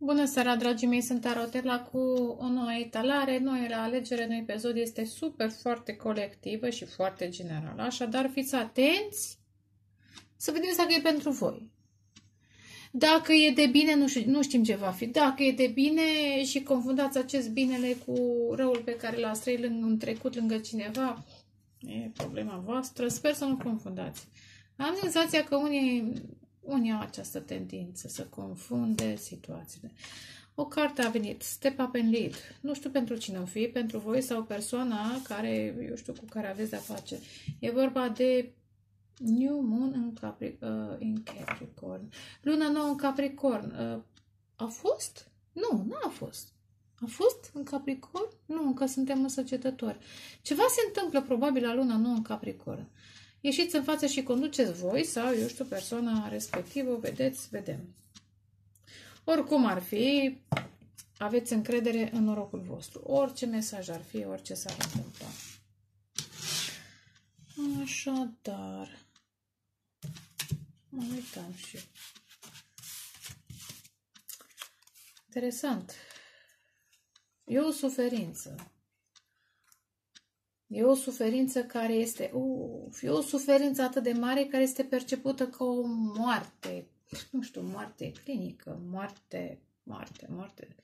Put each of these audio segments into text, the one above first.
Bună seara, dragii mei, sunt Arotela cu o nouă etalare. Noi la alegere, noi episod este super, foarte colectivă și foarte generală. Așadar, fiți atenți să vedem dacă e pentru voi. Dacă e de bine, nu, știu, nu știm ce va fi. Dacă e de bine și confundați acest binele cu răul pe care l-ați trăit în trecut lângă cineva, e problema voastră. Sper să nu confundați. Am senzația că unii unii au această tendință să confunde situațiile. O carte a venit, Step Up and Lead. Nu știu pentru cine o fi, pentru voi sau persoana care, eu știu, cu care aveți de-a face. E vorba de New Moon în, Capri, uh, în Capricorn. Luna nouă în Capricorn. Uh, a fost? Nu, nu a fost. A fost în Capricorn? Nu, încă suntem însăgetători. Ceva se întâmplă probabil la luna nouă în Capricorn. Ieșiți în față și conduceți voi sau, eu știu, persoana respectivă, vedeți, vedem. Oricum ar fi, aveți încredere în norocul vostru. Orice mesaj ar fi, orice s-ar întâmpla. Așadar, mă uitam și Interesant. E o suferință. E o suferință care este, uf, e o suferință atât de mare care este percepută ca o moarte, nu știu, moarte clinică, moarte, moarte, moarte.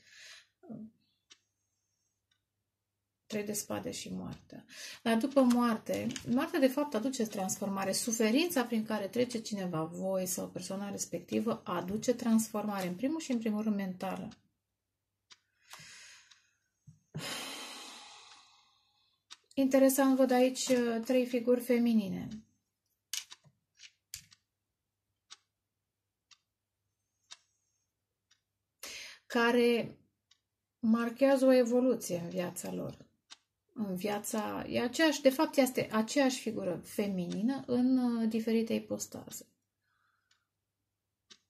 Trei de spade și moartea. Dar după moarte, moartea de fapt aduce transformare. Suferința prin care trece cineva, voi sau persoana respectivă, aduce transformare, în primul și în primul rând mentală. Interesant, văd aici uh, trei figuri feminine. care marchează o evoluție în viața lor. În viața, e aceeași, de fapt este aceeași figură feminină în uh, diferite ipostaze.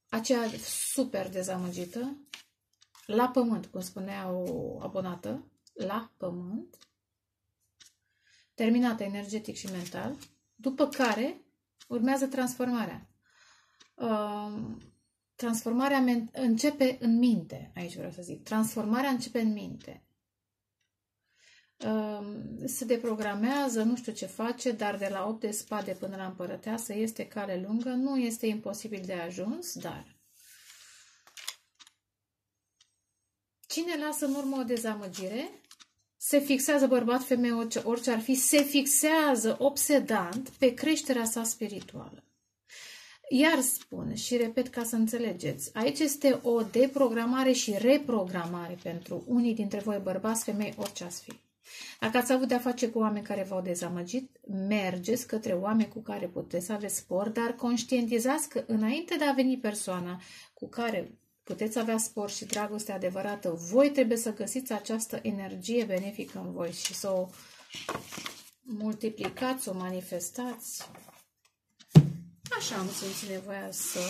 Aceea super dezamăgită, la pământ, cum spunea o abonată, la pământ, terminată energetic și mental, după care urmează transformarea. Uh, transformarea începe în minte, aici vreau să zic. Transformarea începe în minte. Uh, se deprogramează, nu știu ce face, dar de la 8 de spade până la împărăteasă este cale lungă, nu este imposibil de ajuns, dar cine lasă în urmă o dezamăgire, se fixează bărbat, femeie, orice, orice ar fi, se fixează obsedant pe creșterea sa spirituală. Iar spun și repet ca să înțelegeți, aici este o deprogramare și reprogramare pentru unii dintre voi, bărbați, femei, orice ați fi. Dacă ați avut de-a face cu oameni care v-au dezamăgit, mergeți către oameni cu care puteți să aveți spor, dar conștientizați că înainte de a veni persoana cu care puteți avea spor și dragoste adevărată, voi trebuie să găsiți această energie benefică în voi și să o multiplicați, să o manifestați. Așa am simțit nevoia să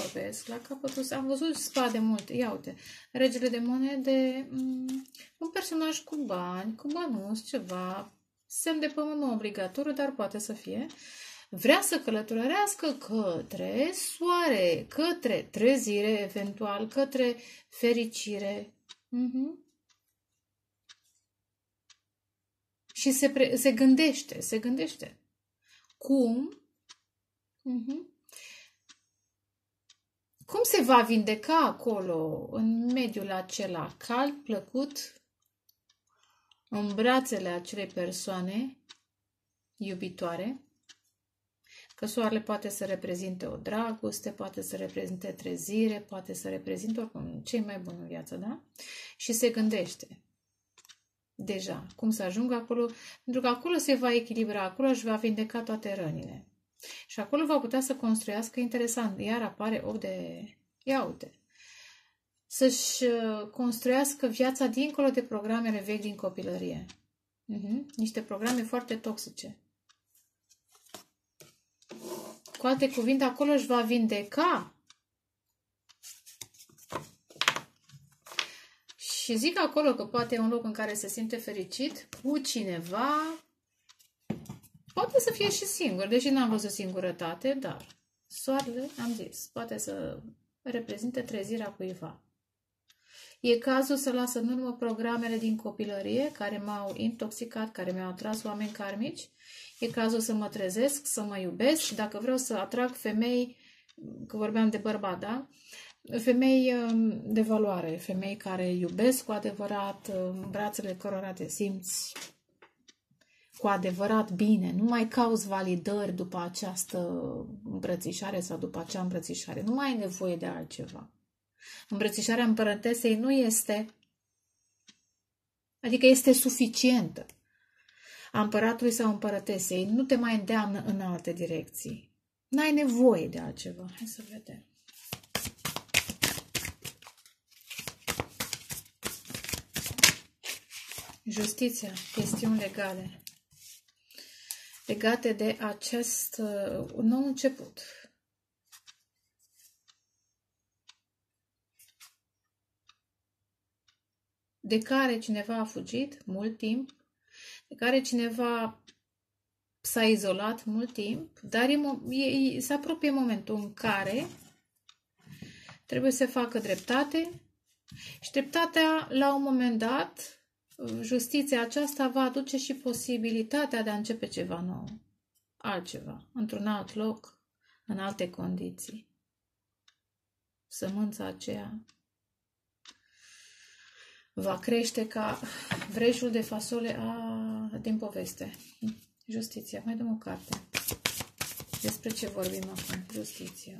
vorbesc la capătul. Am văzut spade multe. Ia uite, regele de monede, mm, un personaj cu bani, cu bănuți, ceva, semn de pământ nu obligatoriu, dar poate să fie vrea să călătorească către soare, către trezire, eventual, către fericire. Uh-huh. Și se, pre- se gândește, se gândește. Cum? Uh-huh. Cum se va vindeca acolo, în mediul acela cald, plăcut, în brațele acelei persoane iubitoare? Că soarele poate să reprezinte o dragoste, poate să reprezinte trezire, poate să reprezinte oricum cei mai buni în viață, da? Și se gândește deja cum să ajungă acolo, pentru că acolo se va echilibra, acolo își va vindeca toate rănile. Și acolo va putea să construiască interesant. Iar apare 8 de... Ia uite! Să-și uh, construiască viața dincolo de programele vechi din copilărie. Uh-huh. Niște programe foarte toxice. Cu alte cuvinte, acolo își va vindeca. Și zic acolo că poate e un loc în care se simte fericit cu cineva. Poate să fie și singur, deși n-am văzut singurătate, dar soarele, am zis, poate să reprezinte trezirea cuiva. E cazul să las în urmă programele din copilărie care m-au intoxicat, care mi-au atras oameni karmici. E cazul să mă trezesc, să mă iubesc și dacă vreau să atrag femei, că vorbeam de bărbat, da? Femei um, de valoare, femei care iubesc cu adevărat, um, brațele cărora te simți cu adevărat bine, nu mai cauți validări după această îmbrățișare sau după acea îmbrățișare, nu mai ai nevoie de altceva. Îmbrățișarea împărătesei nu este, adică este suficientă. A împăratului sau împărătesei nu te mai îndeamnă în alte direcții. N-ai nevoie de altceva. Hai să vedem. Justiția, chestiuni legale legate de acest uh, nou început. De care cineva a fugit mult timp, de care cineva s-a izolat mult timp, dar e, e, se apropie momentul în care trebuie să facă dreptate și dreptatea, la un moment dat, justiția aceasta va aduce și posibilitatea de a începe ceva nou, altceva, într-un alt loc, în alte condiții. Sămânța aceea va crește ca vrejul de fasole a, din poveste. Justiția. Mai dăm o carte. Despre ce vorbim acum? Justiția.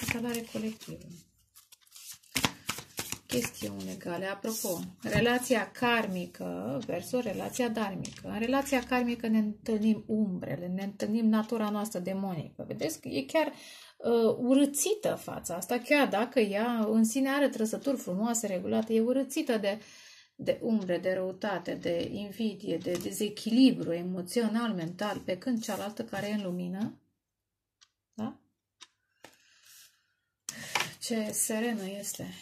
Instalare colectivă chestiuni legale. Apropo, relația karmică versus relația darmică. În relația karmică ne întâlnim umbrele, ne întâlnim natura noastră demonică. Vedeți că e chiar uh, urățită fața asta, chiar dacă ea în sine are trăsături frumoase, regulate, e urățită de, de umbre, de răutate, de invidie, de dezechilibru emoțional, mental, pe când cealaltă care e în lumină, da? Ce serenă este.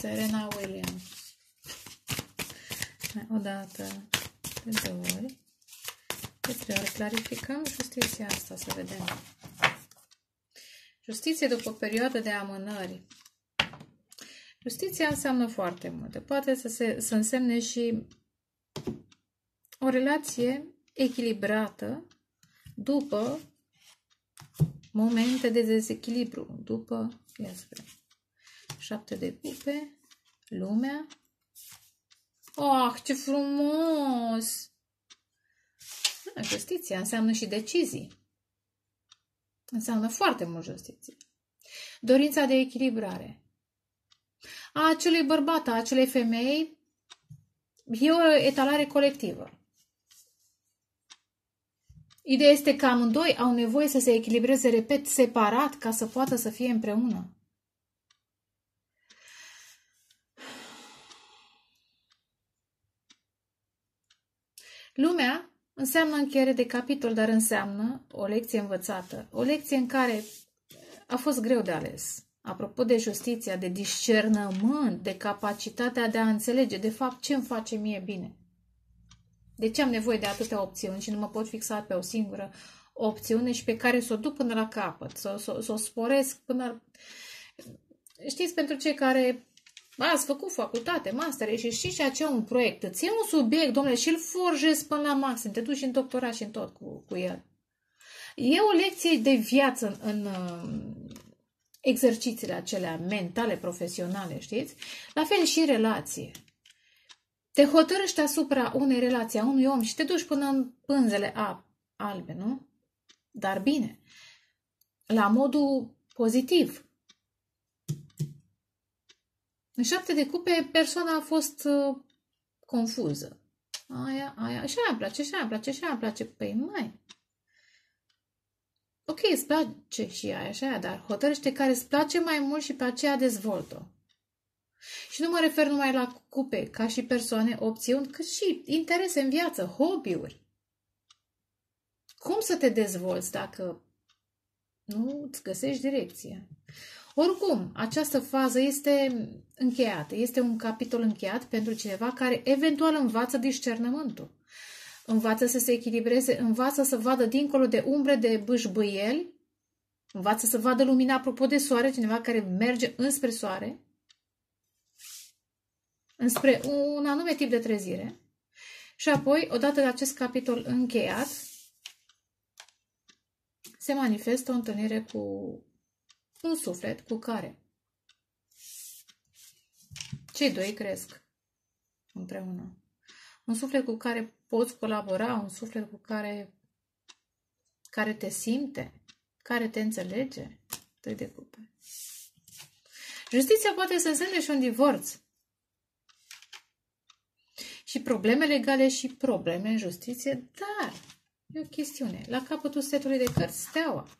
Serena Williams. O dată, de două ori, de trei ori. Clarificăm justiția asta, să vedem. Justiție după o perioadă de amânări. Justiția înseamnă foarte multe. Poate să, se, să însemne și o relație echilibrată după momente de dezechilibru, după, ia să vedem, șapte de cupe, lumea. Oh, ce frumos! Da, justiția înseamnă și decizii. Înseamnă foarte mult justiție. Dorința de echilibrare. A acelui bărbat, a acelei femei, e o etalare colectivă. Ideea este că amândoi au nevoie să se echilibreze, repet, separat ca să poată să fie împreună. Lumea înseamnă încheiere de capitol, dar înseamnă o lecție învățată, o lecție în care a fost greu de ales. Apropo de justiția, de discernământ, de capacitatea de a înțelege, de fapt, ce îmi face mie bine. De ce am nevoie de atâtea opțiuni și nu mă pot fixa pe o singură opțiune și pe care să o duc până la capăt, să, să, să o sporesc până... Știți, pentru cei care Ați făcut facultate, master, și știți și ce un proiect. Îți iei un subiect, domnule, și îl forjezi până la maxim. Te duci în doctorat și în tot cu, cu el. E o lecție de viață în, în uh, exercițiile acelea mentale, profesionale, știți? La fel și relație. Te hotărăști asupra unei relații a unui om și te duci până în pânzele a, albe, nu? Dar bine, la modul pozitiv, în șapte de cupe, persoana a fost uh, confuză. Aia, aia, și aia îmi place, și aia îmi place, și aia îmi place. Păi mai. Ok, îți place și aia, și aia, dar hotărăște care îți place mai mult și pe aceea dezvoltă. Și nu mă refer numai la cupe, ca și persoane, opțiuni, cât și interese în viață, hobby-uri. Cum să te dezvolți dacă nu îți găsești direcția? Oricum, această fază este încheiată. Este un capitol încheiat pentru cineva care eventual învață discernământul. învață să se echilibreze, învață să vadă dincolo de umbre de bâșbâieli, învață să vadă lumina apropo de soare, cineva care merge înspre soare, înspre un anume tip de trezire. Și apoi, odată de acest capitol încheiat, se manifestă o întâlnire cu un suflet cu care cei doi cresc împreună. Un suflet cu care poți colabora, un suflet cu care, care te simte, care te înțelege. Trei de cupe. Justiția poate să însemne și un divorț. Și probleme legale și probleme în justiție, dar e o chestiune. La capătul setului de cărți, steaua.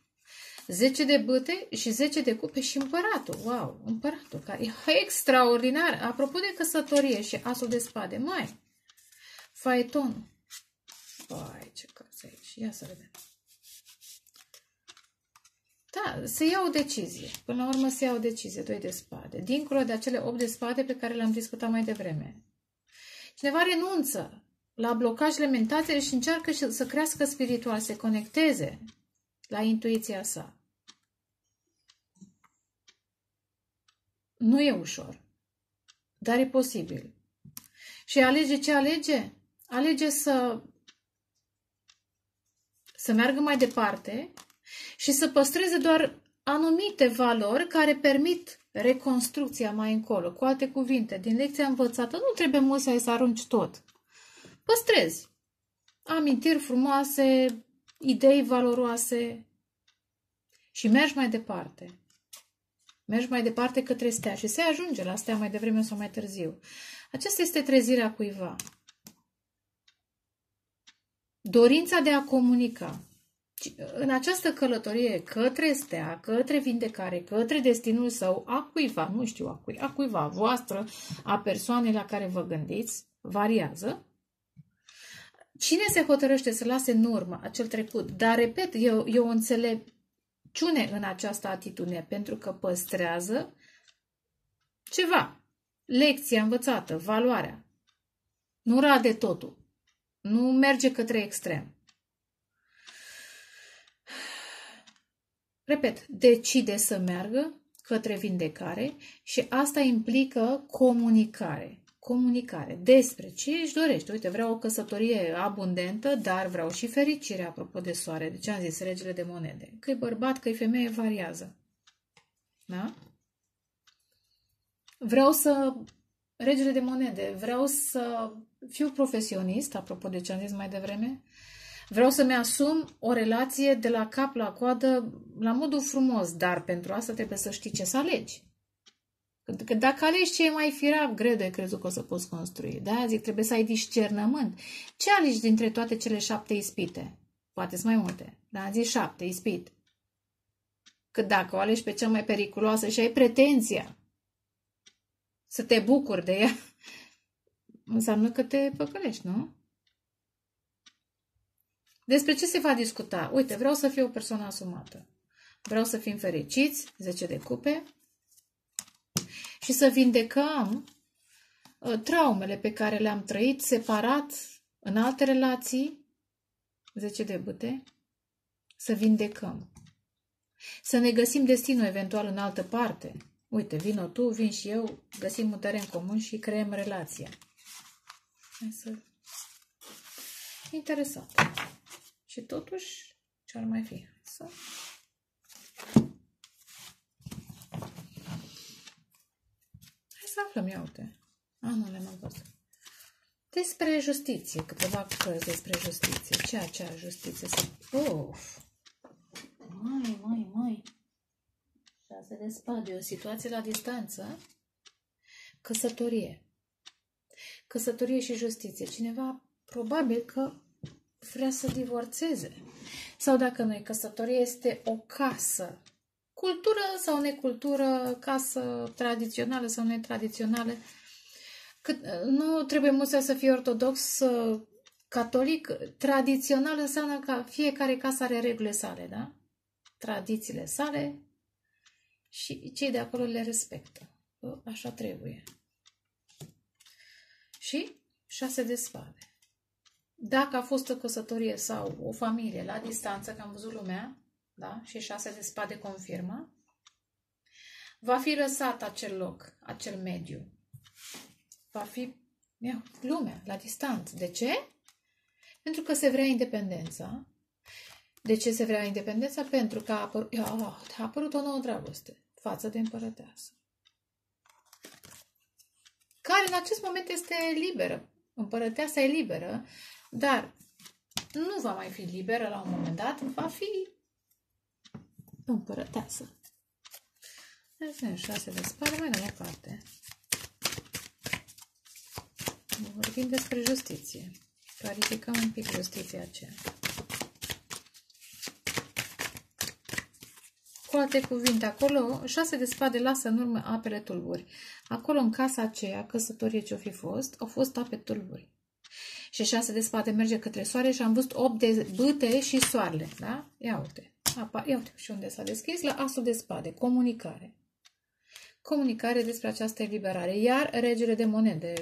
10 de băte și 10 de cupe și împăratul. Wow, împăratul, care e extraordinar. Apropo de căsătorie și asul de spade, mai, faetonul. Vai, ce cărți aici. Ia să vedem. Da, se ia o decizie. Până la urmă se ia o decizie, doi de spade. Dincolo de acele 8 de spade pe care le-am discutat mai devreme. Cineva renunță la blocajele mentale și încearcă să crească spiritual, să se conecteze la intuiția sa. Nu e ușor, dar e posibil. Și alege ce alege? Alege să, să meargă mai departe și să păstreze doar anumite valori care permit reconstrucția mai încolo. Cu alte cuvinte, din lecția învățată, nu trebuie mult să arunci tot. Păstrezi amintiri frumoase, idei valoroase și mergi mai departe. Mergi mai departe către stea și se ajunge la stea mai devreme sau mai târziu. Aceasta este trezirea cuiva. Dorința de a comunica. În această călătorie către stea, către vindecare, către destinul său, a cuiva, nu știu a cui, a cuiva voastră, a persoanei la care vă gândiți, variază. Cine se hotărăște să lase în urmă acel trecut? Dar, repet, eu, eu înțeleg ciune în această atitudine pentru că păstrează ceva. Lecția învățată, valoarea. Nu rade totul. Nu merge către extrem. Repet, decide să meargă către vindecare și asta implică comunicare comunicare despre ce își dorește. Uite, vreau o căsătorie abundentă, dar vreau și fericire, apropo de soare. De ce am zis regele de monede? Că e bărbat, că e femeie, variază. Da? Vreau să... Regele de monede, vreau să fiu profesionist, apropo de ce am zis mai devreme. Vreau să-mi asum o relație de la cap la coadă, la modul frumos, dar pentru asta trebuie să știi ce să alegi. Că dacă alegi ce e mai firav, greu de crezut că o să poți construi. De-aia zic, trebuie să ai discernământ. Ce alegi dintre toate cele șapte ispite? Poate sunt mai multe. Dar am zis șapte ispit. Că dacă o alegi pe cea mai periculoasă și ai pretenția să te bucuri de ea, înseamnă că te păcălești, nu? Despre ce se va discuta? Uite, vreau să fiu o persoană asumată. Vreau să fim fericiți, 10 de cupe, și să vindecăm uh, traumele pe care le-am trăit separat în alte relații, 10 de bute, să vindecăm. Să ne găsim destinul eventual în altă parte. Uite, vino tu, vin și eu, găsim un teren comun și creăm relația. Hai să... Interesant. Și totuși, ce ar mai fi? Să să aflăm, ia uite. A, nu le-am văzut. Despre justiție, câteva cărți despre justiție. Ce acea justiție? Of! Mai, mai, mai. Șase de spade, o situație la distanță. Căsătorie. Căsătorie și justiție. Cineva probabil că vrea să divorțeze. Sau dacă nu e căsătorie, este o casă cultură sau necultură, casă tradițională sau netradițională. Cât, nu trebuie mult să fie ortodox, catolic. Tradițional înseamnă că fiecare casă are regulile sale, da? Tradițiile sale și cei de acolo le respectă. Așa trebuie. Și șase de spade. dacă a fost o căsătorie sau o familie la distanță, că am văzut lumea, da? și șase de spade confirmă, va fi răsat acel loc, acel mediu. Va fi ia, lumea, la distanță. De ce? Pentru că se vrea independența. De ce se vrea independența? Pentru că a, apăr- a, a apărut o nouă dragoste față de împărăteasă. Care în acest moment este liberă. Împărăteasa e liberă, dar nu va mai fi liberă la un moment dat, va fi împărăteasă. Vedem șase de spade, mai dăm o parte. Vorbim despre justiție. Clarificăm un pic justiția aceea. Cu alte cuvinte, acolo, șase de spade lasă în urmă apele tulburi. Acolo, în casa aceea, căsătorie ce-o fi fost, au fost ape tulburi. Și șase de spade merge către soare și am văzut opt de bâte și soarele. Da? Ia uite. Apa, ia uite și unde s-a deschis, la asul de spade. Comunicare. Comunicare despre această eliberare. Iar regele de monede.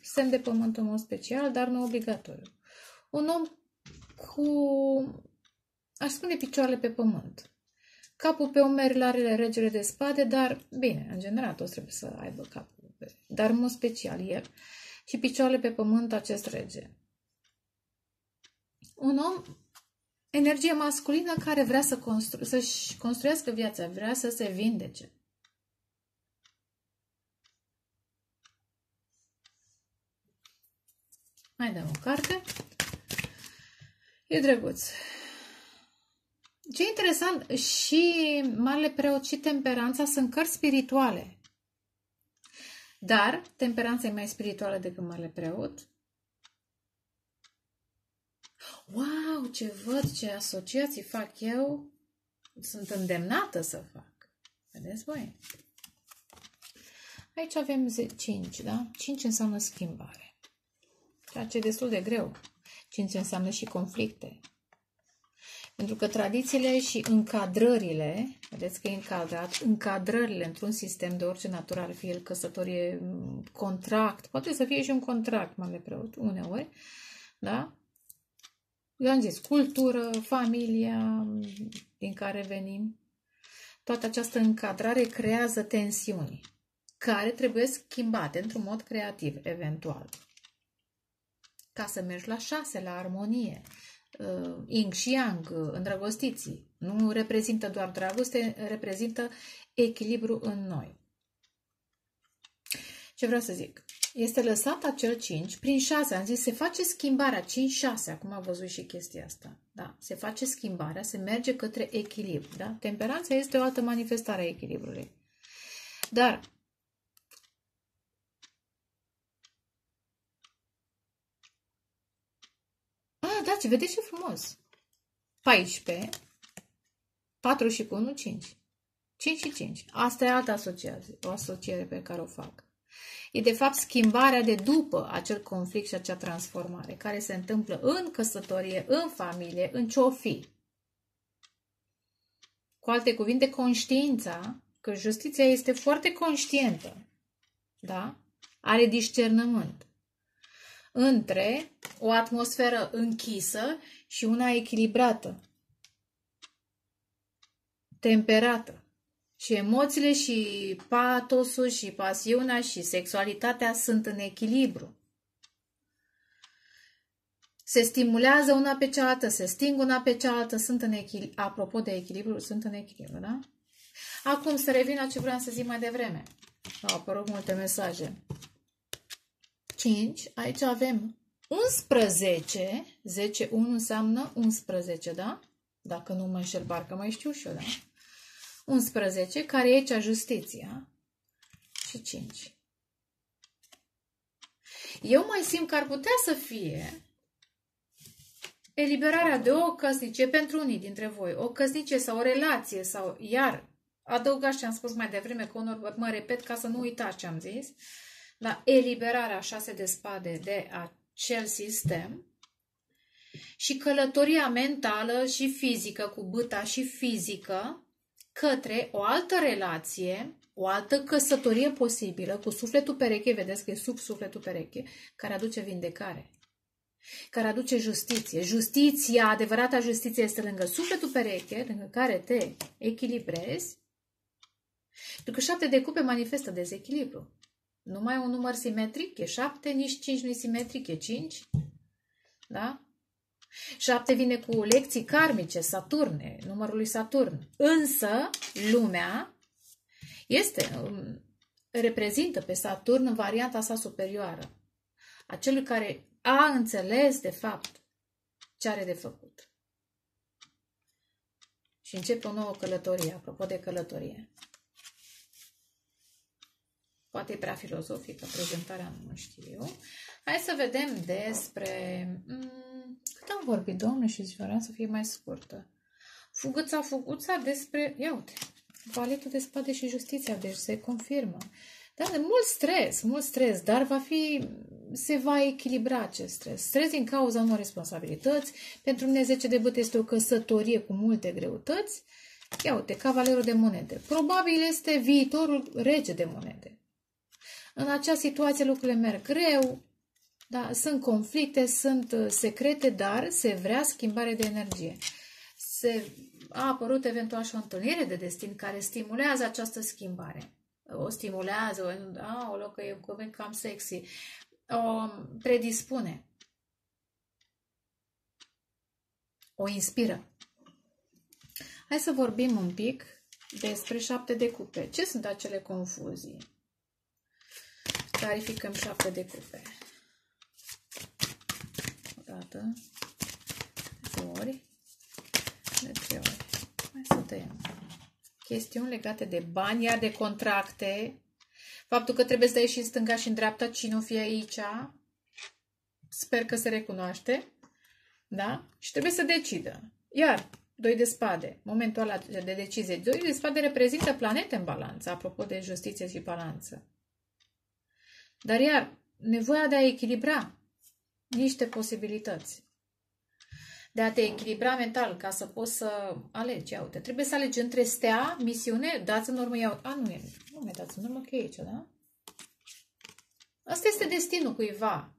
Semn de pământ în mod special, dar nu obligatoriu. Un om cu, aș spune, picioarele pe pământ Capul pe umeri are regele de spade, dar, bine, în general toți trebuie să aibă capul pe... Dar, în mod special, el. Și picioarele pe pământ acest rege. Un om, energie masculină care vrea să constru- să-și construiască viața, vrea să se vindece. Mai dăm o carte. E drăguț. Ce interesant, și Marele Preot și Temperanța sunt cărți spirituale. Dar temperanța e mai spirituală decât Marele Preot. Wow, ce văd, ce asociații fac eu. Sunt îndemnată să fac. Vedeți voi? Aici avem 5, da? 5 înseamnă schimbare. Ceea ce e destul de greu. 5 înseamnă și conflicte. Pentru că tradițiile și încadrările, vedeți că e încadrat, încadrările într-un sistem de orice natură, ar fi el căsătorie, contract, poate să fie și un contract, mare preot, uneori, da? Eu am zis, cultură, familia din care venim, toată această încadrare creează tensiuni care trebuie schimbate într-un mod creativ, eventual. Ca să mergi la șase, la armonie, uh, yin și yang, uh, îndrăgostiții. Nu reprezintă doar dragoste, reprezintă echilibru în noi. Ce vreau să zic? Este lăsat acel 5 prin 6. Am zis, se face schimbarea 5-6. Acum am văzut și chestia asta. Da? Se face schimbarea, se merge către echilibru. Da? Temperanța este o altă manifestare a echilibrului. Dar ce vedeți ce frumos. 14, 4 și cu 1, 5. 5 și 5. Asta e altă asociație, o asociere pe care o fac. E de fapt schimbarea de după acel conflict și acea transformare care se întâmplă în căsătorie, în familie, în ce-o fi. Cu alte cuvinte, conștiința, că justiția este foarte conștientă, da? Are discernământ între o atmosferă închisă și una echilibrată, temperată. Și emoțiile și patosul și pasiunea și sexualitatea sunt în echilibru. Se stimulează una pe cealaltă, se sting una pe cealaltă, sunt în echilibru. Apropo de echilibru, sunt în echilibru, da? Acum să revin la ce vreau să zic mai devreme. Au apărut multe mesaje. 5, aici avem 11, 10, 1 înseamnă 11, da? Dacă nu mă înșel, parcă mai știu și eu, da? 11, care e aici justiția, și 5. Eu mai simt că ar putea să fie eliberarea de o căsnicie pentru unii dintre voi, o căsnicie sau o relație sau, iar, adăugați ce am spus mai devreme, că unor mă repet ca să nu uitați ce am zis, la eliberarea șase de spade de acel sistem și călătoria mentală și fizică, cu băta și fizică, către o altă relație, o altă căsătorie posibilă, cu sufletul pereche, vedeți că e sub sufletul pereche, care aduce vindecare. care aduce justiție. Justiția, adevărata justiție este lângă sufletul pereche, lângă care te echilibrezi, pentru că șapte de cupe manifestă dezechilibru. Nu mai e un număr simetric, e șapte, nici cinci nu e simetric, e cinci. Da? Șapte vine cu lecții karmice, Saturne, numărul lui Saturn. Însă, lumea este, um, reprezintă pe Saturn în varianta sa superioară. Acelui care a înțeles, de fapt, ce are de făcut. Și începe o nouă călătorie, apropo de călătorie. Poate e prea filozofică prezentarea, nu știu. Hai să vedem despre... Mm, cât am vorbit, domnule, și zic, vreau să fie mai scurtă. Fuguța, fuguța despre... Ia uite, valetul de spade și justiția, deci se confirmă. Da, de mult stres, mult stres, dar va fi, se va echilibra acest stres. Stres din cauza unor responsabilități. Pentru mine 10 de băte este o căsătorie cu multe greutăți. Ia uite, cavalerul de monede. Probabil este viitorul rege de monede. În acea situație lucrurile merg greu, da, sunt conflicte, sunt uh, secrete, dar se vrea schimbare de energie. Se a apărut eventual și o întâlnire de destin care stimulează această schimbare. O stimulează, o, da, o locă e un cuvânt cam sexy, o predispune, o inspiră. Hai să vorbim un pic despre șapte de cupe. Ce sunt acele confuzii? Clarificăm șapte de cupe. O dată, de ori, de trei ori. Hai să tăiem. Chestiuni legate de bani, iar de contracte. Faptul că trebuie să ieși în stânga și în dreapta, cine o fie aici. Sper că se recunoaște. Da? Și trebuie să decidă. Iar, doi de spade, momentul ăla de decizie. Doi de spade reprezintă planete în balanță, apropo de justiție și balanță. Dar iar, nevoia de a echilibra niște posibilități. De a te echilibra mental ca să poți să alegi. Ia uite, trebuie să alegi între stea, misiune, dați în urmă, iau. A, nu e, nu mai dați în urmă că e aici, da? Asta este destinul cuiva.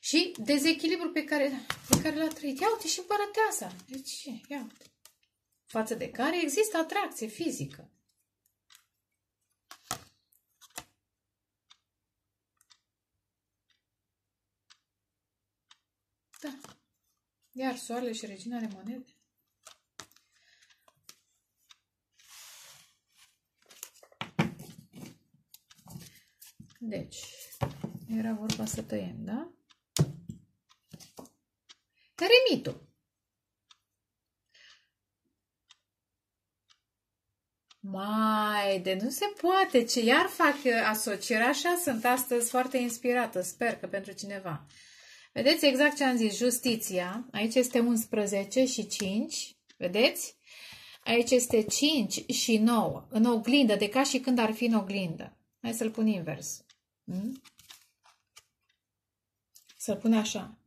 Și dezechilibru pe care, pe care l-a trăit. Ia uite și împărăteasa. Deci, ia uite. Față de care există atracție fizică. Da. Iar soarele și regina de monede. Deci, era vorba să tăiem, da? Remitul. Mai, de nu se poate, ce iar fac asociere așa, sunt astăzi foarte inspirată, sper că pentru cineva. Vedeți exact ce am zis, justiția. Aici este 11 și 5. Vedeți? Aici este 5 și 9. În oglindă, de ca și când ar fi în oglindă. Hai să-l pun invers. Hmm? Să-l pun așa.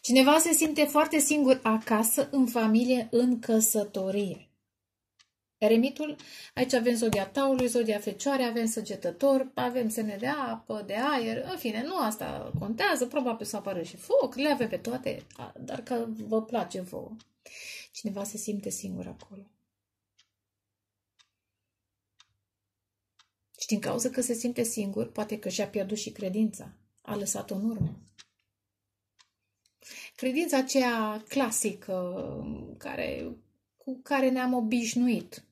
Cineva se simte foarte singur acasă, în familie, în căsătorie. Eremitul, aici avem zodia taului, zodia fecioare, avem săgetător, avem semne de apă, de aer, în fine, nu asta contează, probabil să apară și foc, le avem pe toate, dar că vă place vouă. Cineva se simte singur acolo. Și din cauza că se simte singur, poate că și-a pierdut și credința, a lăsat-o în urmă. Credința aceea clasică care, cu care ne-am obișnuit,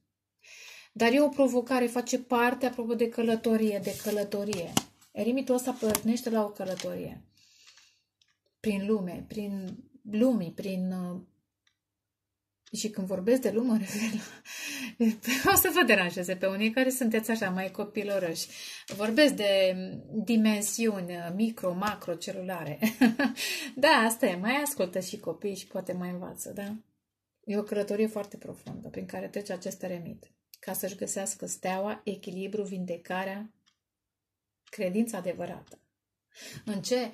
dar e o provocare, face parte, apropo de călătorie, de călătorie. Erimitul ăsta pornește la o călătorie. Prin lume, prin lumii, prin... Uh, și când vorbesc de lume, o să vă deranjeze pe unii care sunteți așa mai copilorăși. Vorbesc de dimensiuni micro, macro, celulare. da, asta e. Mai ascultă și copii și poate mai învață, da? E o călătorie foarte profundă prin care trece acest eremit ca să-și găsească steaua, echilibru, vindecarea, credința adevărată. În ce?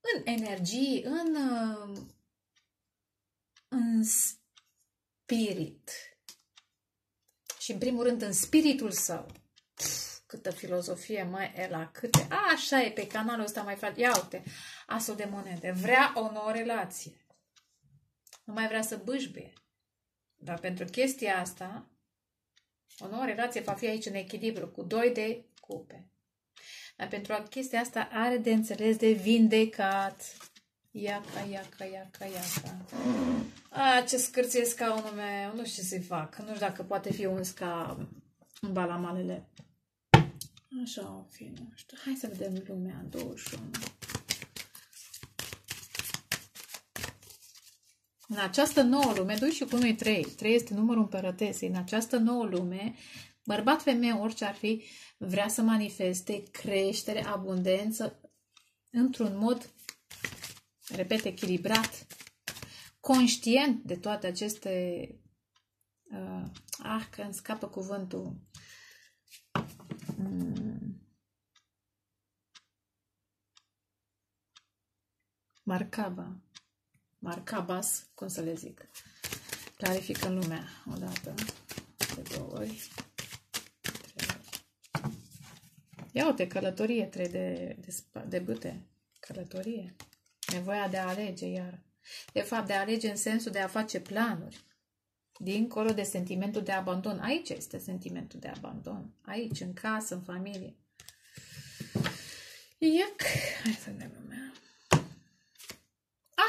În energii, în, în spirit. Și în primul rând în spiritul său. Pf, câtă filozofie, mai e la câte... A, așa e, pe canalul ăsta mai fac... Ia uite, asul de monede. Vrea o nouă relație. Nu mai vrea să bâșbie. Dar pentru chestia asta, o nouă relație va fi aici în echilibru cu doi de cupe. Dar pentru chestia asta are de înțeles de vindecat. Iaca, iaca, iaca, iaca. A, ce scârție scaunul meu. Nu știu ce să-i fac. Nu știu dacă poate fi uns ca balamalele. Așa o fi, nu știu. Hai să vedem lumea 21. În această nouă lume, 2 și cu 1 3, 3 este numărul împărătesei, în această nouă lume, bărbat, femeie, orice ar fi, vrea să manifeste creștere, abundență, într-un mod, repet, echilibrat, conștient de toate aceste, uh, ah, că îmi scapă cuvântul, mm, marcaba, marcabas, cum să le zic, clarifică lumea odată, de două ori, Ia uite, călătorie, trei de, de, de bâte. Călătorie. Nevoia de a alege, iar. De fapt, de a alege în sensul de a face planuri. Dincolo de sentimentul de abandon. Aici este sentimentul de abandon. Aici, în casă, în familie. Iac. Hai să vedem lumea.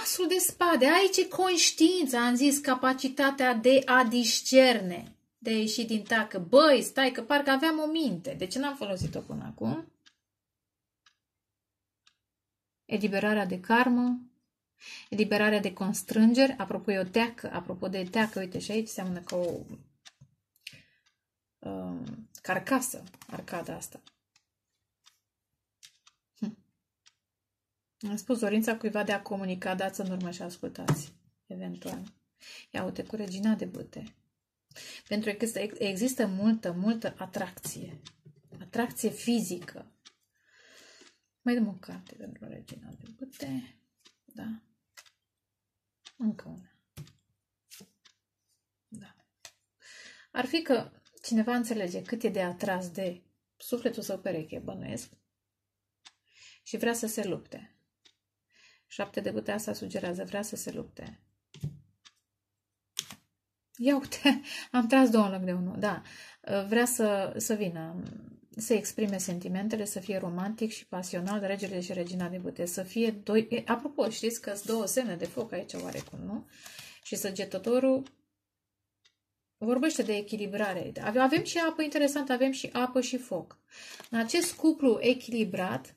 Asul de spade. Aici e conștiința. Am zis capacitatea de a discerne de a ieși din tacă. Băi, stai că parcă aveam o minte. De ce n-am folosit-o până acum? Eliberarea de karmă, eliberarea de constrângeri, apropo e o teacă, apropo de teacă, uite și aici seamănă ca o um, carcasă, arcada asta. Am spus dorința cuiva de a comunica, dați în urmă și ascultați, eventual. Ia uite, cu regina de băte. Pentru că există multă, multă atracție. Atracție fizică. Mai dăm o carte pentru regina de bute. Da. Încă una. Da. Ar fi că cineva înțelege cât e de atras de sufletul său pereche, bănuiesc, și vrea să se lupte. Șapte de bute asta sugerează, vrea să se lupte. Ia uite, am tras două în loc de unul. Da, vrea să, să vină, să exprime sentimentele, să fie romantic și pasional, regele și regina de bute, să fie doi... Apropo, știți că sunt două semne de foc aici oarecum, nu? Și săgetătorul vorbește de echilibrare. Avem și apă, interesant, avem și apă și foc. În acest cuplu echilibrat,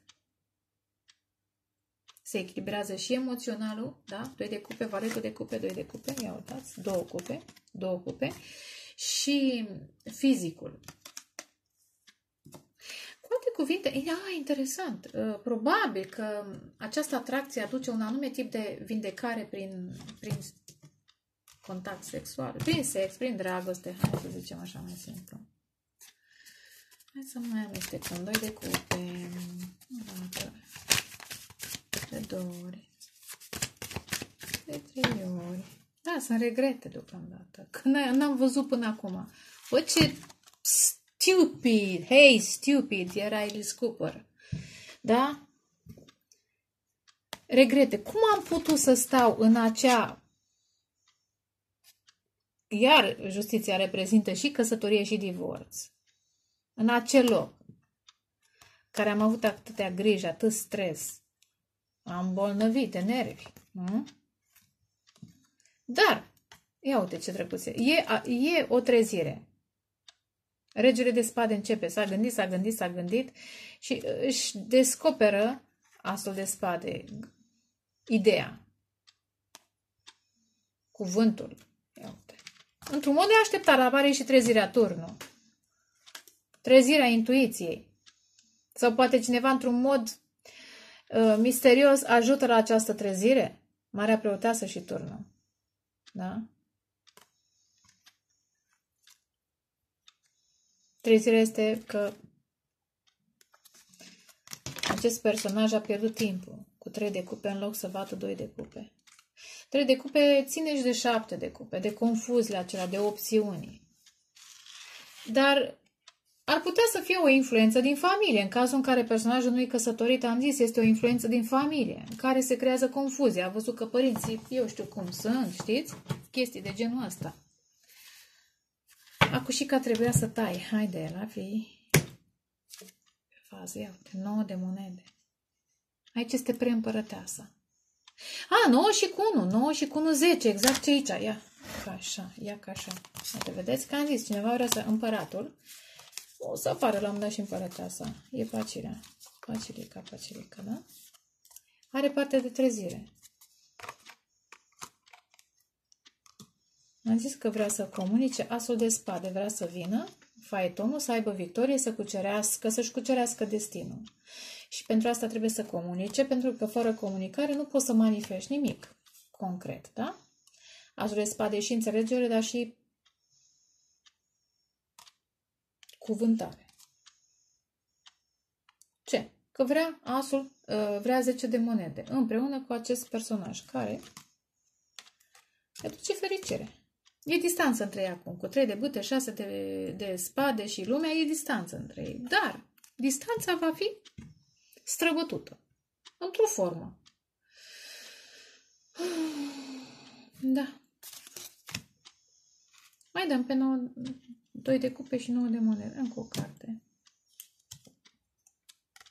se echilibrează și emoționalul, da? 2 de cupe, valetul de cupe, 2 de cupe, ia uitați, două cupe, două cupe, și fizicul. Cu alte cuvinte, e ah, interesant, uh, probabil că această atracție aduce un anume tip de vindecare prin, prin contact sexual, prin sex, prin dragoste, hai să zicem așa mai simplu. Hai să mai amestecăm, doi de cupe, dată, de două ori, de trei ori. Da, sunt regrete deocamdată, că n-am văzut până acum. Bă, ce stupid, hey, stupid, era Alice Cooper. Da? Regrete. Cum am putut să stau în acea... Iar justiția reprezintă și căsătorie și divorț. În acel loc care am avut atâtea griji, atât stres, am bolnăvit de nervi. Nu? Dar, ia uite ce drăguț e. E, e o trezire. Regele de spade începe, s-a gândit, s-a gândit, s-a gândit și își descoperă asul de spade, ideea, cuvântul. Ia uite. Într-un mod de așteptare apare și trezirea turnul. Trezirea intuiției. Sau poate cineva într-un mod Uh, misterios ajută la această trezire? Marea preoteasă și turnă. Da? Trezirea este că acest personaj a pierdut timpul cu trei de cupe în loc să vadă doi de cupe. Trei de cupe ține și de șapte de cupe, de confuzile acelea, de opțiuni. Dar ar putea să fie o influență din familie. În cazul în care personajul nu e căsătorit, am zis, este o influență din familie, în care se creează confuzie. A văzut că părinții, eu știu cum sunt, știți? Chestii de genul ăsta. Acușica trebuia să tai. Haide, la fi fază. Ia uite, 9 de monede. Aici este preîmpărăteasa. A, 9 și cu 1, 9 și cu 1, 10, exact ce aici. Ia, ca așa, ia ca așa. Uite, vedeți că am zis, cineva vrea să împăratul. O să apară la un dat și împărăteasa. E pacirea. Pacilica, pacilica, da? Are parte de trezire. Am zis că vrea să comunice asul de spade, vrea să vină, faetonul, să aibă victorie, să cucerească, să-și cucerească destinul. Și pentru asta trebuie să comunice, pentru că fără comunicare nu poți să manifesti nimic concret, da? Asul de spade și înțelegere, dar și cuvântare. Ce? Că vrea asul, uh, vrea 10 de monede împreună cu acest personaj care aduce fericire. E distanță între ei acum. Cu 3 de bâte, 6 de, de spade și lumea, e distanță între ei. Dar distanța va fi străbătută. Într-o formă. Da. Mai dăm pe 9, 2 de cupe și 9 de monede. Încă o carte.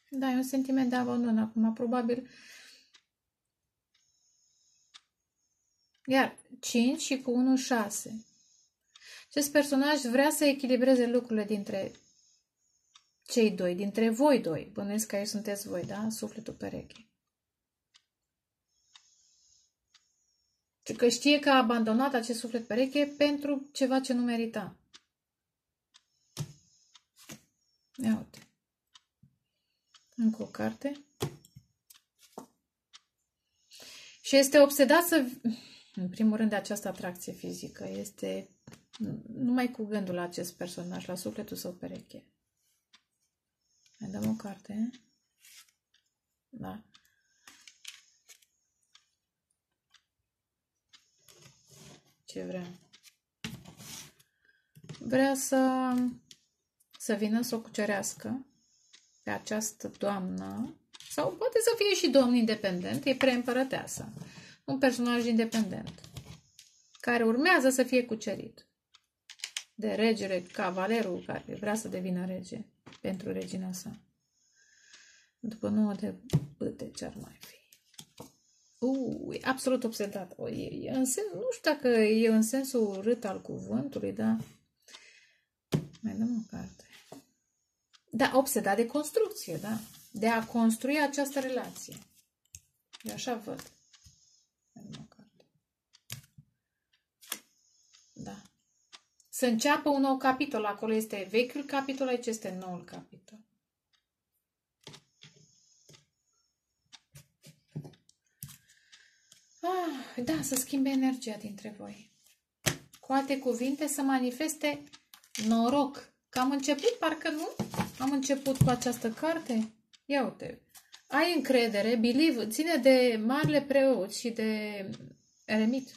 Da, e un sentiment de abandon acum. Probabil Iar 5 și cu 1, 6. Acest personaj vrea să echilibreze lucrurile dintre cei doi, dintre voi doi. Bănuiesc că aici sunteți voi, da? Sufletul pereche. Și că știe că a abandonat acest suflet pereche pentru ceva ce nu merita. Ia uite. Încă o carte. Și este obsedat să în primul rând, de această atracție fizică este numai cu gândul la acest personaj, la sufletul său pereche. Mai dăm o carte. Da. Ce vrea? Vrea să, să vină să o cucerească pe această doamnă sau poate să fie și domn independent, e preîmpărăteasă un personaj independent, care urmează să fie cucerit de regele, cavalerul care vrea să devină rege pentru regina sa. După nouă de băte, ce ar mai fi? Uh, e absolut obsedat. O, e, e în sens, nu știu dacă e în sensul urât al cuvântului, dar mai dăm o carte. Da, obsedat de construcție, da. De a construi această relație. Eu așa văd. Da. Să înceapă un nou capitol. Acolo este vechiul capitol, aici este noul capitol. Ah, da, să schimbe energia dintre voi. Cu alte cuvinte, să manifeste noroc. Că am început, parcă nu? Am început cu această carte? Ia uite. Ai încredere, believe, ține de marele preot și de eremit.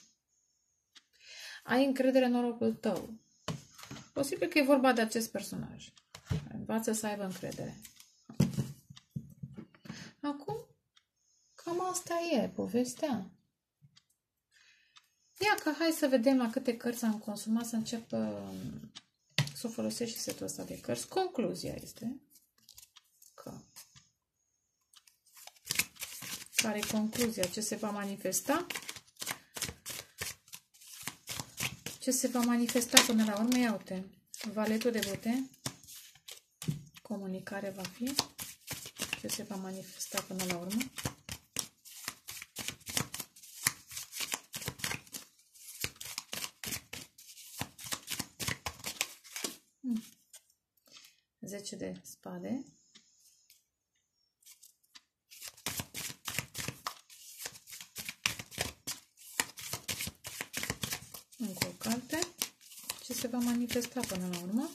Ai încredere în norocul tău. Posibil că e vorba de acest personaj. Învață să aibă încredere. Acum, cam asta e povestea. Ia că hai să vedem la câte cărți am consumat, să încep uh, să folosesc și setul ăsta de cărți. Concluzia este că care e concluzia? Ce se va manifesta? Ce se va manifesta până la urmă? Ia uite. Valetul de bote. Comunicare va fi. Ce se va manifesta până la urmă? Hmm. 10 de spade. va manifesta până la urmă.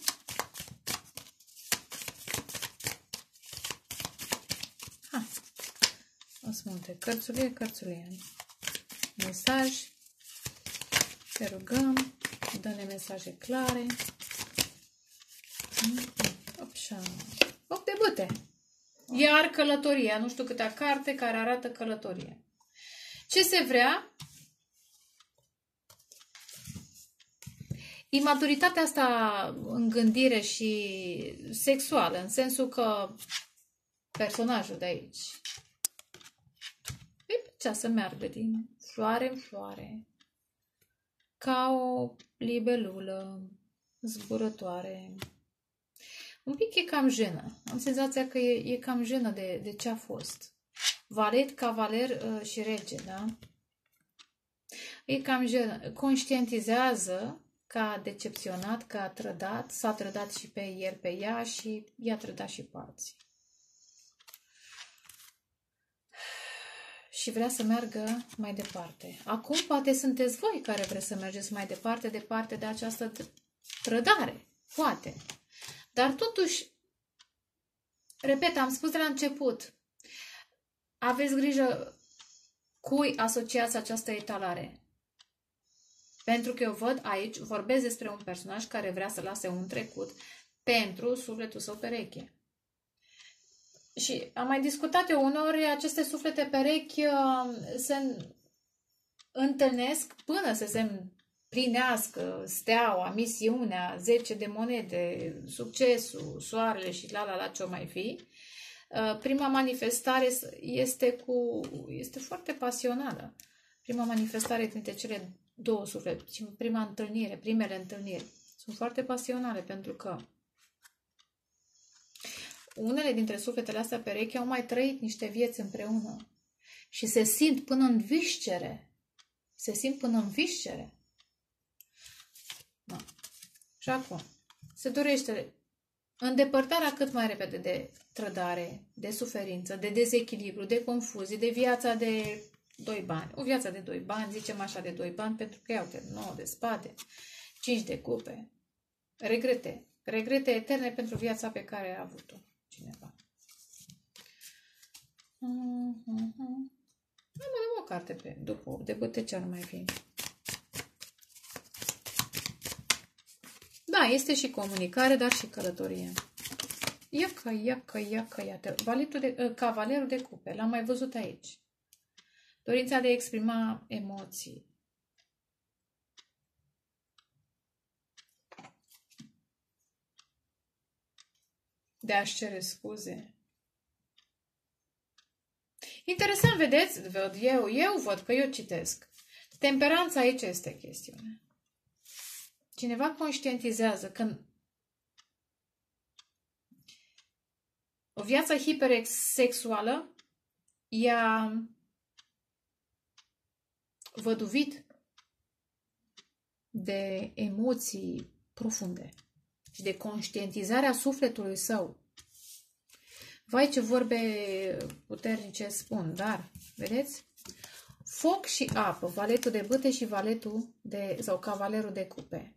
Ha. O să multe cărțulie, cărțulie. Mesaj. Te rugăm. Dă-ne mesaje clare. Așa. 8 de băte. Iar călătoria, nu știu câtea carte care arată călătorie. Ce se vrea? Imaturitatea asta în gândire și sexuală, în sensul că personajul de aici îi plăcea să meargă din floare în floare, ca o libelulă zburătoare. Un pic e cam jenă. Am senzația că e, e cam jenă de, de ce a fost. Valet, cavaler uh, și rege, da? E cam jenă. Conștientizează că a decepționat, că a trădat, s-a trădat și pe el, pe ea și i-a trădat și pe alții. Și vrea să meargă mai departe. Acum poate sunteți voi care vreți să mergeți mai departe, departe de această trădare. Poate. Dar totuși, repet, am spus de la început, aveți grijă cui asociați această etalare. Pentru că eu văd aici, vorbesc despre un personaj care vrea să lase un trecut pentru sufletul său pereche. Și am mai discutat eu uneori, aceste suflete perechi uh, se întâlnesc până să se plinească steaua, misiunea, 10 de monede, succesul, soarele și la la la ce o mai fi. Uh, prima manifestare este, cu, este foarte pasională. Prima manifestare dintre cele două suflete, prima întâlnire, primele întâlniri, sunt foarte pasionale pentru că unele dintre sufletele astea perechi au mai trăit niște vieți împreună și se simt până în viscere. Se simt până în viscere. Da. Și acum, se dorește îndepărtarea cât mai repede de trădare, de suferință, de dezechilibru, de confuzie, de viața de doi bani. O viață de doi bani, zicem așa de doi bani, pentru că iau 9 de spade, 5 de cupe. Regrete. Regrete eterne pentru viața pe care a avut-o cineva. Mm-hmm. Am o carte pe după de băte ce ar mai fi. Da, este și comunicare, dar și călătorie. Iacă, iacă, iacă, iată. Valetul de, uh, cavalerul de cupe. L-am mai văzut aici. Dorința de a exprima emoții. De a-și cere scuze. Interesant, vedeți, văd eu, eu văd că eu citesc. Temperanța aici este chestiune. Cineva conștientizează când o viață hipersexuală i-a văduvit de emoții profunde și de conștientizarea sufletului său. Vai ce vorbe puternice spun, dar, vedeți? Foc și apă, valetul de bâte și valetul de, sau cavalerul de cupe.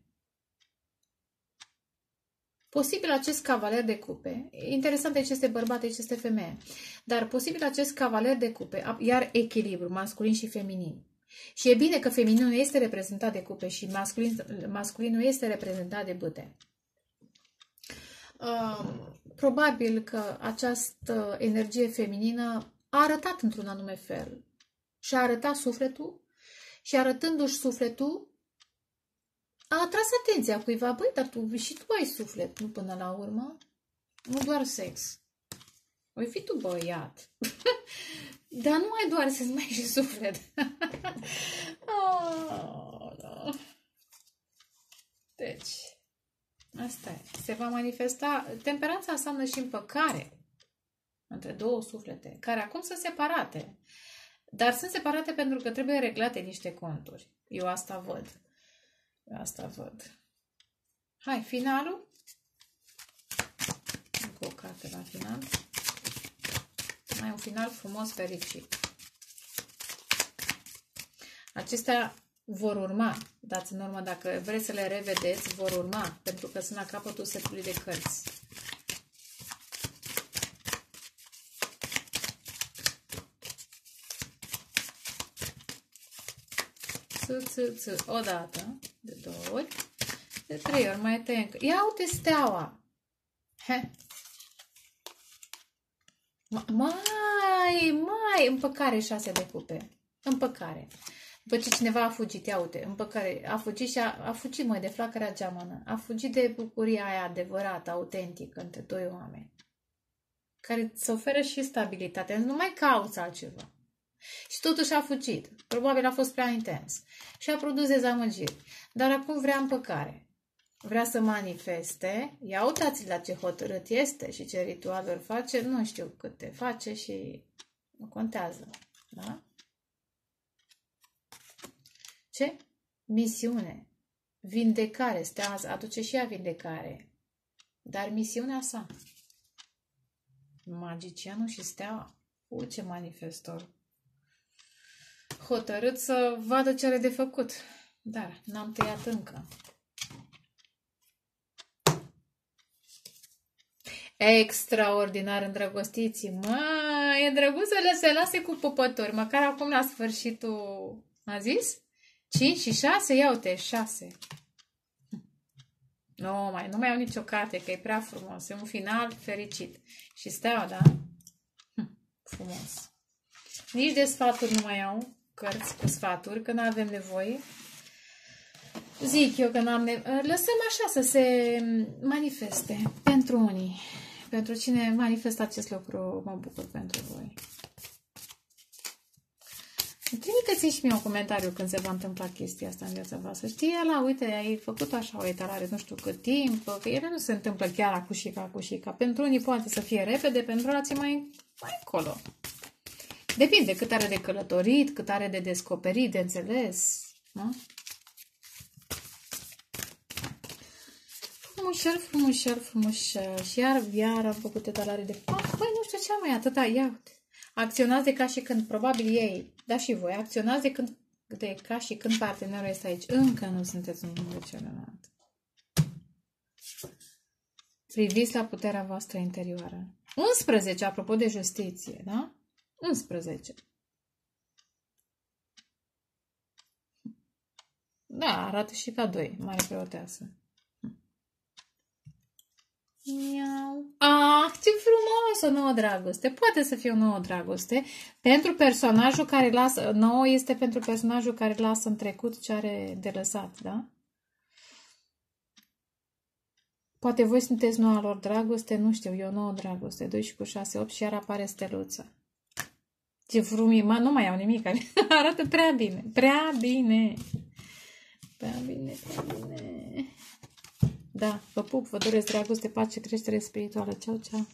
Posibil acest cavaler de cupe, interesant aici este bărbat, aici este femeie, dar posibil acest cavaler de cupe, iar echilibru masculin și feminin. Și e bine că femininul este reprezentat de cupe și masculin, masculinul este reprezentat de băte. Uh, probabil că această energie feminină a arătat într-un anume fel și a arătat sufletul și arătându-și sufletul a atras atenția cuiva, băi, dar tu și tu ai suflet, nu până la urmă, nu doar sex. Oi fi tu băiat. dar nu ai doar să-ți mai și suflet. oh, no. Deci, asta e. Se va manifesta. Temperanța înseamnă și împăcare între două suflete, care acum sunt separate. Dar sunt separate pentru că trebuie reglate niște conturi. Eu asta văd. Asta văd. Hai, finalul. Încă o carte la final. Mai un final frumos, fericit. Acestea vor urma. Dați în urmă, dacă vreți să le revedeți, vor urma, pentru că sunt la capătul setului de cărți. ță, ță, o dată, de două ori, de trei ori mai tăiem. Ia uite steaua! He. Mai, mai, împăcare șase de cupe. Împăcare. După ce cineva a fugit, ia uite, împăcare, a fugit și a, a fugit, măi, de flacăra geamănă. A fugit de bucuria aia adevărată, autentică, între doi oameni. Care îți oferă și stabilitate. Nu mai cauți altceva. Și totuși a fugit. Probabil a fost prea intens. Și a produs dezamăgiri. Dar acum vrea împăcare. Vrea să manifeste. Ia uitați la ce hotărât este și ce ritualuri face. Nu știu câte face și nu contează. Da? Ce? Misiune. Vindecare. Stea aduce și ea vindecare. Dar misiunea sa. Magicianul și steaua. U, ce manifestor. Hotărât să vadă ce are de făcut. Dar n-am tăiat încă. Extraordinar îndrăgostiții. Mă, e drăguț să le se lase cu pupători. Măcar acum la sfârșitul, a zis? 5 și 6? Ia uite, 6. Nu mai, nu mai au nicio carte, că e prea frumos. E un final fericit. Și steaua, da? Hm, frumos. Nici de sfaturi nu mai au cărți cu sfaturi, că nu avem nevoie. Zic eu că nu am nevoie. Lăsăm așa să se manifeste pentru unii. Pentru cine manifestă acest lucru, mă bucur pentru voi. Trimiteți și mie un comentariu când se va întâmpla chestia asta în viața voastră. Știi, la, uite, ai făcut așa o etalare nu știu cât timp, că ele nu se întâmplă chiar acușica, acușica. Pentru unii poate să fie repede, pentru alții mai, mai încolo. Depinde cât are de călătorit, cât are de descoperit, de înțeles. Nu? Frumușel, frumușel, frumușel. Și iar, iar am făcut etalare de... Ah, băi, nu știu ce mai atâta, ia uite. Acționați de ca și când, probabil ei, da și voi, acționați de, când, de ca și când partenerul este aici. Încă nu sunteți un de celălalt. Priviți la puterea voastră interioară. 11, apropo de justiție, da? 11. Da, arată și ca 2, mare preoteasă. Miau. Ah, ce frumos! O nouă dragoste. Poate să fie o nouă dragoste. Pentru personajul care lasă... Nouă este pentru personajul care lasă în trecut ce are de lăsat, da? Poate voi sunteți noua lor dragoste, nu știu, eu nouă dragoste. 12 cu 6, 8 și iar apare steluța. Ce frumii, mă, nu mai au nimic, arată prea bine, prea bine. Prea bine, prea bine. Da, vă pup, vă doresc dragoste, pace, creștere spirituală. Ceau, ceau!